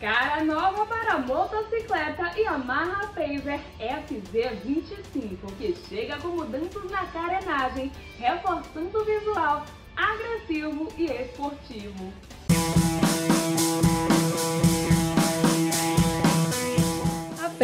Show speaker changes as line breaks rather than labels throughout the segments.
Cara nova para motocicleta Yamaha Phaser FZ25, que chega com mudanças na carenagem, reforçando o visual agressivo e esportivo.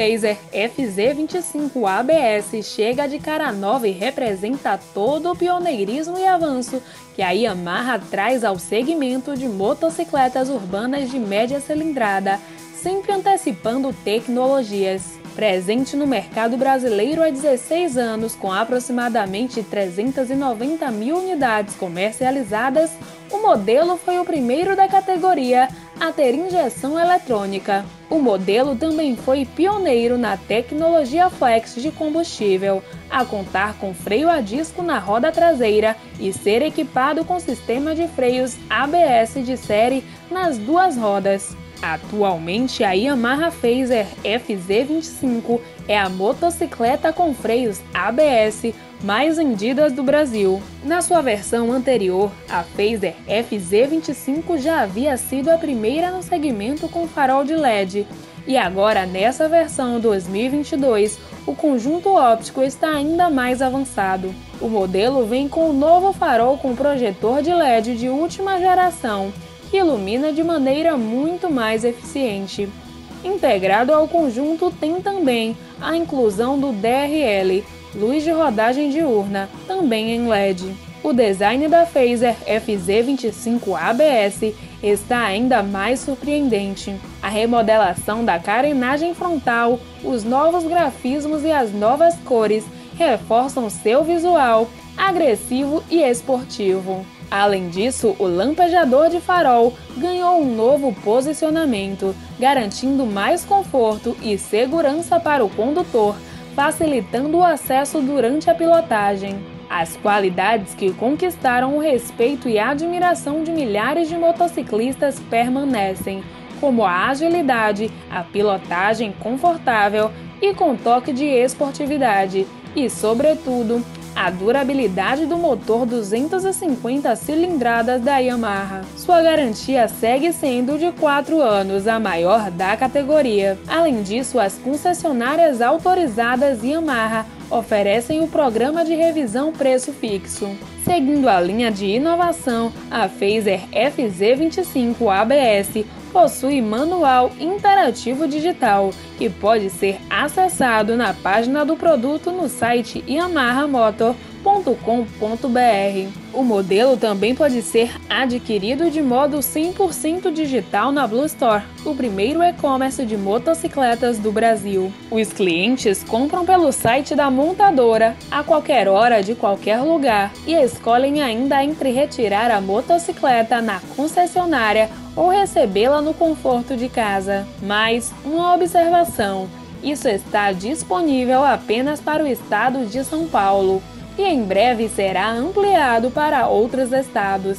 Phaser FZ25 ABS chega de cara nova e representa todo o pioneirismo e avanço que a Yamaha traz ao segmento de motocicletas urbanas de média cilindrada, sempre antecipando tecnologias. Presente no mercado brasileiro há 16 anos, com aproximadamente 390 mil unidades comercializadas, o modelo foi o primeiro da categoria a ter injeção eletrônica. O modelo também foi pioneiro na tecnologia flex de combustível, a contar com freio a disco na roda traseira e ser equipado com sistema de freios ABS de série nas duas rodas. Atualmente, a Yamaha Phaser FZ25 é a motocicleta com freios ABS mais vendidas do Brasil. Na sua versão anterior, a Phaser FZ25 já havia sido a primeira no segmento com farol de LED, e agora nessa versão 2022, o conjunto óptico está ainda mais avançado. O modelo vem com um novo farol com projetor de LED de última geração que ilumina de maneira muito mais eficiente. Integrado ao conjunto tem também a inclusão do DRL, luz de rodagem diurna, também em LED. O design da Phaser FZ25 ABS está ainda mais surpreendente. A remodelação da carenagem frontal, os novos grafismos e as novas cores reforçam seu visual agressivo e esportivo. Além disso, o lampejador de farol ganhou um novo posicionamento, garantindo mais conforto e segurança para o condutor, facilitando o acesso durante a pilotagem. As qualidades que conquistaram o respeito e admiração de milhares de motociclistas permanecem, como a agilidade, a pilotagem confortável e com toque de esportividade, e, sobretudo, a durabilidade do motor 250 cilindradas da Yamaha. Sua garantia segue sendo de 4 anos, a maior da categoria. Além disso, as concessionárias autorizadas Yamaha oferecem o programa de revisão preço fixo. Seguindo a linha de inovação, a Phaser FZ25 ABS possui manual interativo digital, que pode ser acessado na página do produto no site yamahamotor.com.br. O modelo também pode ser adquirido de modo 100% digital na Blue Store, o primeiro e-commerce de motocicletas do Brasil. Os clientes compram pelo site da montadora a qualquer hora de qualquer lugar e escolhem ainda entre retirar a motocicleta na concessionária ou recebê-la no conforto de casa. Mas uma observação: isso está disponível apenas para o estado de São Paulo e em breve será ampliado para outros estados.